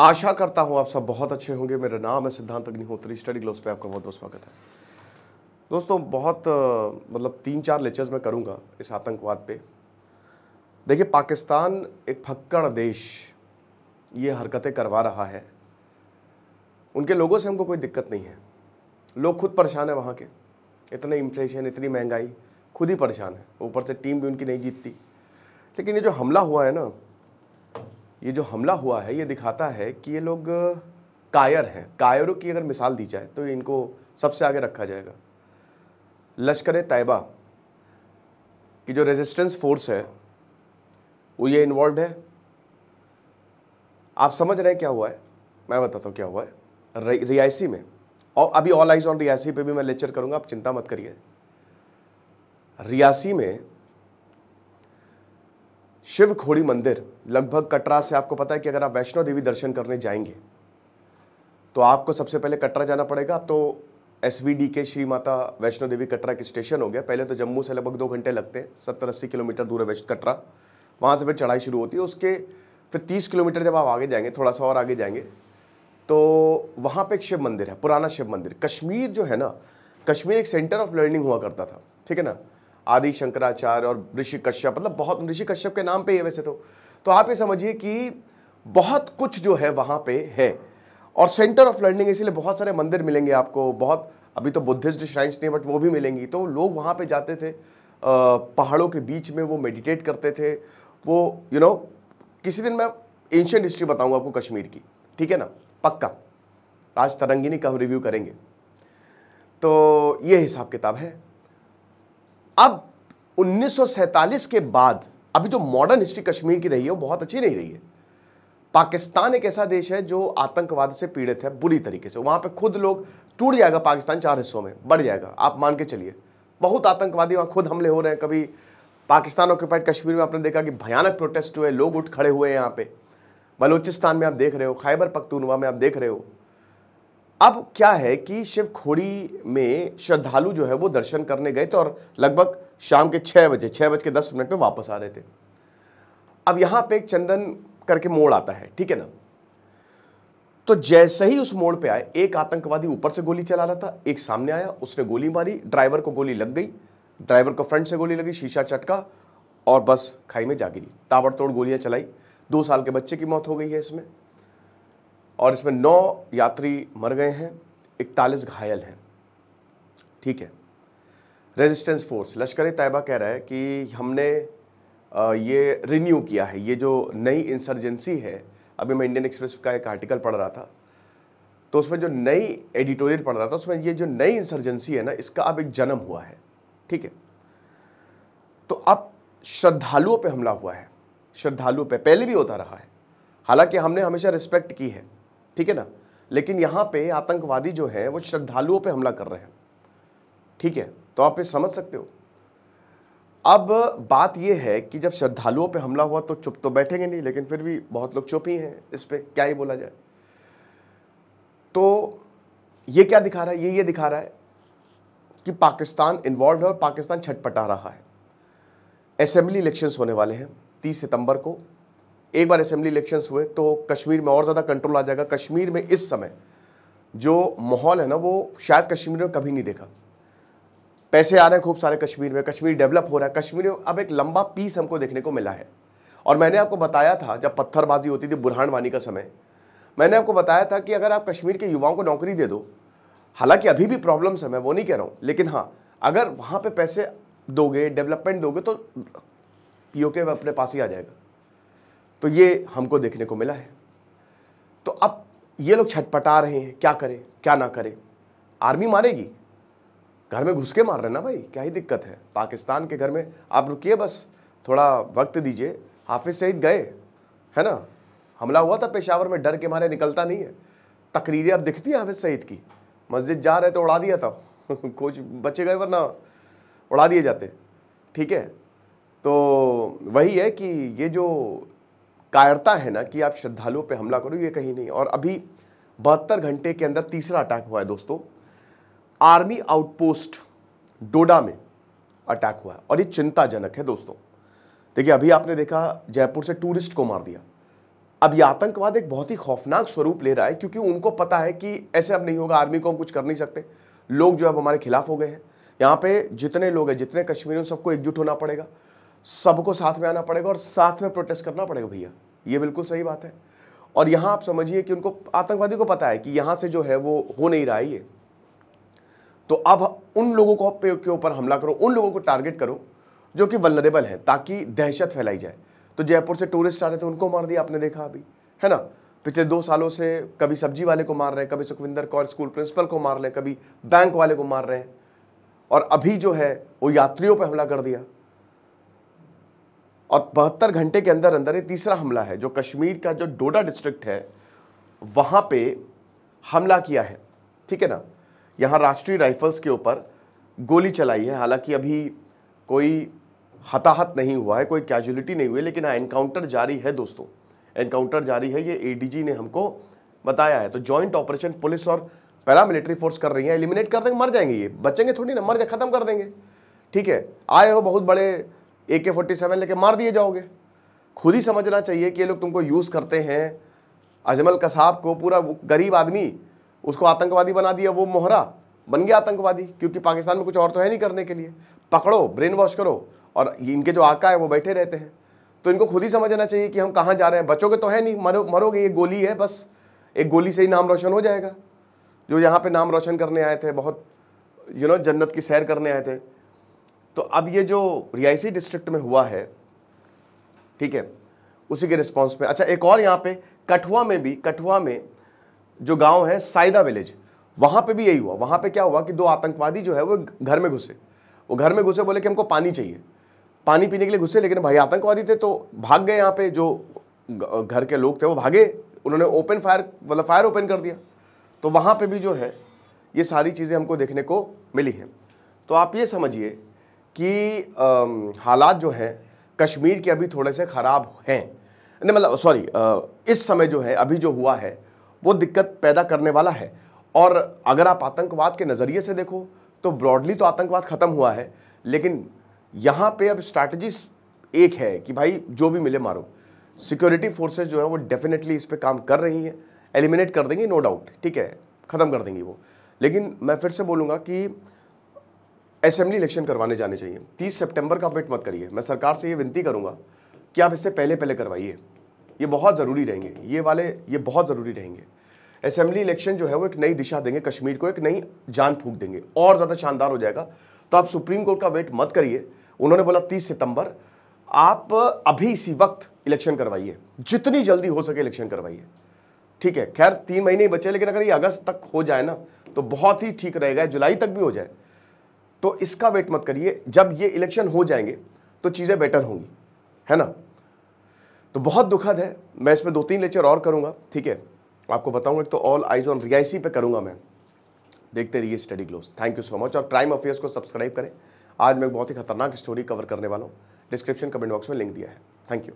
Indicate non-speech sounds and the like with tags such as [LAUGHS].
आशा करता हूँ आप सब बहुत अच्छे होंगे। मेरा नाम है सिद्धांत अग्निहोत्री। स्टडी ग्लोस पे आपका बहुत बहुत स्वागत है। दोस्तों, बहुत मतलब तीन चार लेक्चर्स मैं करूँगा इस आतंकवाद पे। देखिए, पाकिस्तान एक फक्कड़ देश, ये हरकतें करवा रहा है। उनके लोगों से हमको कोई दिक्कत नहीं है। लोग खुद परेशान है वहाँ के। इतने इन्फ्लेशन इतनी महँगाई, खुद ही परेशान है। ऊपर से टीम भी उनकी नहीं जीतती। लेकिन ये जो हमला हुआ है ना ये जो हमला हुआ है, ये दिखाता है कि ये लोग कायर हैं। कायरों की अगर मिसाल दी जाए तो इनको सबसे आगे रखा जाएगा। लश्कर तैयबा की जो रेजिस्टेंस फोर्स है, वो ये इन्वॉल्व है। आप समझ रहे हैं क्या हुआ है? मैं बताता हूँ क्या हुआ है। रियासी में, और अभी ऑल आइज़ ऑन रियासी पे भी मैं लेक्चर करूँगा, आप चिंता मत करिए। रियासी में शिव खोड़ी मंदिर लगभग कटरा से आपको पता है कि अगर आप वैष्णो देवी दर्शन करने जाएँगे तो आपको सबसे पहले कटरा जाना पड़ेगा। तो एसवीडी के श्री माता वैष्णो देवी कटरा के स्टेशन हो गया। पहले तो जम्मू से लगभग दो घंटे लगते हैं सत्तर अस्सी किलोमीटर दूर है कटरा। वहाँ से फिर चढ़ाई शुरू होती है, उसके फिर तीस किलोमीटर जब आप आगे जाएँगे, थोड़ा सा और आगे जाएँगे तो वहाँ पे एक शिव मंदिर है, पुराना शिव मंदिर। कश्मीर जो है ना, कश्मीर एक सेंटर ऑफ़ लर्निंग हुआ करता था, ठीक है ना? आदि शंकराचार्य और ऋषि कश्यप मतलब बहुत ऋषि कश्यप के नाम पे ही है वैसे तो। तो आप ये समझिए कि बहुत कुछ जो है वहाँ पे है। और सेंटर ऑफ़ लर्निंग इसीलिए बहुत सारे मंदिर मिलेंगे आपको। बहुत अभी तो बुद्धिस्ट श्राइन्स नहीं बट वो भी मिलेंगी। तो लोग वहाँ पे जाते थे। पहाड़ों के बीच में वो मेडिटेट करते थे। वो यू you नो know, किसी दिन मैं एंशियंट हिस्ट्री बताऊँगा आपको कश्मीर की। ठीक है ना? पक्का। आज तरंगिनी का हम रिव्यू करेंगे। तो ये हिसाब किताब है। अब 1947 के बाद, अभी जो मॉडर्न हिस्ट्री कश्मीर की रही है, वो बहुत अच्छी नहीं रही है। पाकिस्तान एक ऐसा देश है जो आतंकवाद से पीड़ित है, बुरी तरीके से। वहाँ पे खुद लोग टूट जाएगा पाकिस्तान चार हिस्सों में, बढ़ जाएगा। आप मान के चलिए, बहुत आतंकवादी वहाँ खुद हमले हो रहे हैं। कभी पाकिस्तान ऑक्यूपाइड कश्मीर में आपने देखा कि भयानक प्रोटेस्ट हुए, लोग उठ खड़े हुए हैं यहाँ पे। बलूचिस्तान में आप देख रहे हो, खैबर पख्तूनवा में आप देख रहे हो। अब क्या है कि शिव खोड़ी में श्रद्धालु जो है वो दर्शन करने गए थे और लगभग शाम के छः बजे छः बज के दस मिनट में वापस आ रहे थे। अब यहाँ पे एक चंदन करके मोड़ आता है, ठीक है ना? तो जैसे ही उस मोड़ पे आए, एक आतंकवादी ऊपर से गोली चला रहा था, एक सामने आया, उसने गोली मारी, ड्राइवर को गोली लग गई, ड्राइवर को फ्रंट से गोली लगी, शीशा चटका और बस खाई में जा गिरी। ताबड़तोड़ गोलियाँ चलाई, दो साल के बच्चे की मौत हो गई है इसमें। और इसमें नौ यात्री मर गए हैं, इकतालीस घायल हैं। ठीक है। रेजिस्टेंस फोर्स लश्कर तैयबा कह रहा है कि हमने ये रिन्यू किया है। ये जो नई इंसर्जेंसी है, अभी मैं इंडियन एक्सप्रेस का एक आर्टिकल पढ़ रहा था तो उसमें जो नई एडिटोरियल पढ़ रहा था, उसमें ये जो नई इंसर्जेंसी है ना, इसका अब एक जन्म हुआ है। ठीक है। तो अब श्रद्धालुओं पे हमला हुआ है। श्रद्धालुओं पे पहले भी होता रहा है। हालाँकि हमने हमेशा रिस्पेक्ट की है। ठीक है ना? लेकिन यहाँ पे आतंकवादी जो है, वो श्रद्धालुओं पे हमला कर रहे हैं। ठीक है? तो आप ये समझ सकते हो। अब बात यह है कि जब श्रद्धालुओं पे हमला हुआ तो चुप तो बैठेंगे नहीं, लेकिन फिर भी बहुत लोग चुप ही हैं इस पर क्या ही बोला जाए। तो ये क्या दिखा रहा है? ये ये दिखा रहा है कि पाकिस्तान इन्वॉल्व है और पाकिस्तान छटपटा रहा है। असेंबली इलेक्शंस होने वाले हैं तीस सितंबर को। एक बार असेंबली इलेक्शंस हुए तो कश्मीर में और ज़्यादा कंट्रोल आ जाएगा। कश्मीर में इस समय जो माहौल है ना, वो शायद कश्मीर में कभी नहीं देखा। पैसे आ रहे हैं खूब सारे कश्मीर में, कश्मीर डेवलप हो रहा है। कश्मीर में अब एक लंबा पीस हमको देखने को मिला है। और मैंने आपको बताया था, जब पत्थरबाजी होती थी बुरहान वानी का समय, मैंने आपको बताया था कि अगर आप कश्मीर के युवाओं को नौकरी दे दो, हालाँकि अभी भी प्रॉब्लम्स है, मैं वो नहीं कह रहा हूँ, लेकिन हाँ अगर वहाँ पे पैसे दोगे डेवलपमेंट दोगे तो में अपने पास ही आ जाएगा। तो ये हमको देखने को मिला है। तो अब ये लोग छटपटा रहे हैं, क्या करें, क्या ना करें? आर्मी मारेगी? घर में घुस के मार रहे ना भाई? क्या ही दिक्कत है? पाकिस्तान के घर में आप रुकिए बस, थोड़ा वक्त दीजिए। हाफिज सईद गए, है ना? हमला हुआ था पेशावर में, डर के मारे निकलता नहीं है। तकरीरें अब दिखती हैं हाफिज सईद की। मस्जिद जा रहे तो उड़ा दिया था। [LAUGHS] कुछ बच्चे गए वरना उड़ा दिए जाते। ठीक है? तो वही है कि ये जो कायरता है ना कि आप श्रद्धालुओं पे हमला करो, ये कहीं नहीं। और अभी बहत्तर घंटे के अंदर तीसरा अटैक हुआ है दोस्तों। आर्मी आउटपोस्ट डोडा में अटैक हुआ है। और ये चिंताजनक है दोस्तों। देखिए, अभी आपने देखा जयपुर से टूरिस्ट को मार दिया। अब ये आतंकवाद एक बहुत ही खौफनाक स्वरूप ले रहा है, क्योंकि उनको पता है कि ऐसे अब नहीं होगा, आर्मी को हम कुछ कर नहीं सकते। लोग जो है हमारे खिलाफ हो गए हैं। यहाँ पे जितने लोग हैं, जितने कश्मीरी सबको एकजुट होना पड़ेगा। सबको साथ में आना पड़ेगा और साथ में प्रोटेस्ट करना पड़ेगा भैया। ये बिल्कुल सही बात है। और यहाँ आप समझिए कि उनको आतंकवादी को पता है कि यहाँ से जो है वो हो नहीं रहा है ये। तो अब उन लोगों को के ऊपर हमला करो, उन लोगों को टारगेट करो जो कि वलनरेबल हैं, ताकि दहशत फैलाई जाए। तो जयपुर से टूरिस्ट आ रहे थे, उनको मार दिया आपने देखा अभी, है ना? पिछले दो सालों से कभी सब्ज़ी वाले को मार रहे हैं, कभी सुखविंदर कौर स्कूल प्रिंसिपल को मार रहे हैं, कभी बैंक वाले को मार रहे हैं। और अभी जो है वो यात्रियों पर हमला कर दिया। और बहत्तर घंटे के अंदर अंदर ये तीसरा हमला है, जो कश्मीर का जो डोडा डिस्ट्रिक्ट है, वहाँ पे हमला किया है। ठीक है ना? यहाँ राष्ट्रीय राइफल्स के ऊपर गोली चलाई है। हालाँकि अभी कोई हताहत नहीं हुआ है, कोई कैजुअलिटी नहीं हुई है लेकिन हाँ एनकाउंटर जारी है दोस्तों। एनकाउंटर जारी है, ये एडीजी ने हमको बताया है। तो जॉइंट ऑपरेशन पुलिस और पैरामिलिट्री फोर्स कर रही है। एलिमिनेट कर देंगे, मर जाएँगे ये। बचेंगे थोड़ी ना, मर जाए, खत्म कर देंगे। ठीक है? आए हो बहुत बड़े ए के फोर्टी सेवन लेके मार दिए जाओगे। खुद ही समझना चाहिए कि ये लोग तुमको यूज़ करते हैं। अजमल कसाब को पूरा गरीब आदमी, उसको आतंकवादी बना दिया वो मोहरा। बन गया आतंकवादी, क्योंकि पाकिस्तान में कुछ और तो है नहीं करने के लिए। पकड़ो ब्रेन वॉश करो और इनके जो आका है वो बैठे रहते हैं। तो इनको खुद ही समझना चाहिए कि हम कहाँ जा रहे हैं। बच्चों के तो है नहीं, मरो, मरोगे, ये गोली है बस। एक गोली से ही नाम रोशन हो जाएगा। जो यहाँ पे नाम रोशन करने आए थे, बहुत यू नो जन्नत की सैर करने आए थे। तो अब ये जो रियासी डिस्ट्रिक्ट में हुआ है, ठीक है, उसी के रिस्पॉन्स में अच्छा एक और यहाँ पे, कठुआ में भी, कठुआ में जो गाँव है साइदा विलेज वहाँ पे भी यही हुआ। वहाँ पे क्या हुआ कि दो आतंकवादी जो है, वो घर में घुसे। वो घर में घुसे, बोले कि हमको पानी चाहिए। पानी पीने के लिए घुसे, लेकिन भाई आतंकवादी थे तो भाग गए यहाँ पे जो घर के लोग थे, वो भागे। उन्होंने ओपन फायर मतलब फायर ओपन कर दिया। तो वहाँ पे भी जो है, ये सारी चीज़ें हमको देखने को मिली हैं। तो आप ये समझिए कि हालात जो हैं, कश्मीर के अभी थोड़े से ख़राब हैं। नहीं मतलब सॉरी इस समय जो है, अभी जो हुआ है, वो दिक्कत पैदा करने वाला है। और अगर आप आतंकवाद के नज़रिए से देखो तो ब्रॉडली तो आतंकवाद ख़त्म हुआ है, लेकिन यहाँ पे अब स्ट्रैटेजी एक है कि भाई, जो भी मिले मारो। सिक्योरिटी फोर्सेज जो है, वो डेफिनेटली इस पर काम कर रही हैं। एलिमिनेट कर देंगी नो डाउट ठीक है, ख़त्म कर देंगी वो। लेकिन मैं फिर से बोलूँगा कि असेंबली इलेक्शन करवाने जाने चाहिए। तीस सितंबर का वेट मत करिए। मैं सरकार से ये विनती करूँगा कि आप इससे पहले पहले करवाइए। ये बहुत ज़रूरी रहेंगे। ये वाले, ये बहुत ज़रूरी रहेंगे। असेंबली इलेक्शन जो है वो एक नई दिशा देंगे। कश्मीर को एक नई जान फूक देंगे। और ज़्यादा शानदार हो जाएगा। तो आप सुप्रीम कोर्ट का वेट मत करिए। उन्होंने बोला तीस सितंबर। आप अभी इसी वक्त इलेक्शन करवाइए। जितनी जल्दी हो सके इलेक्शन करवाइए। ठीक है? खैर, तीन महीने ही बचे, लेकिन अगर ये अगस्त तक हो जाए ना तो बहुत ही ठीक रहेगा। जुलाई तक भी हो जाए। तो इसका वेट मत करिए। जब ये इलेक्शन हो जाएँगे तो चीज़ें बेटर होंगी। है ना? तो बहुत दुखद है। मैं इसमें दो तीन लेक्चर और करूँगा, ठीक है? आपको बताऊँगा तो ऑल आइज़ ऑन रियासी पे करूँगा मैं। देखते रहिए study close thank you so much और क्राइम अफेयर्स को सब्सक्राइब करें। आज मैं बहुत ही खतरनाक स्टोरी कवर करने वाला हूँ। डिस्क्रिप्शन कमेंट बॉक्स में लिंक दिया है। Thank you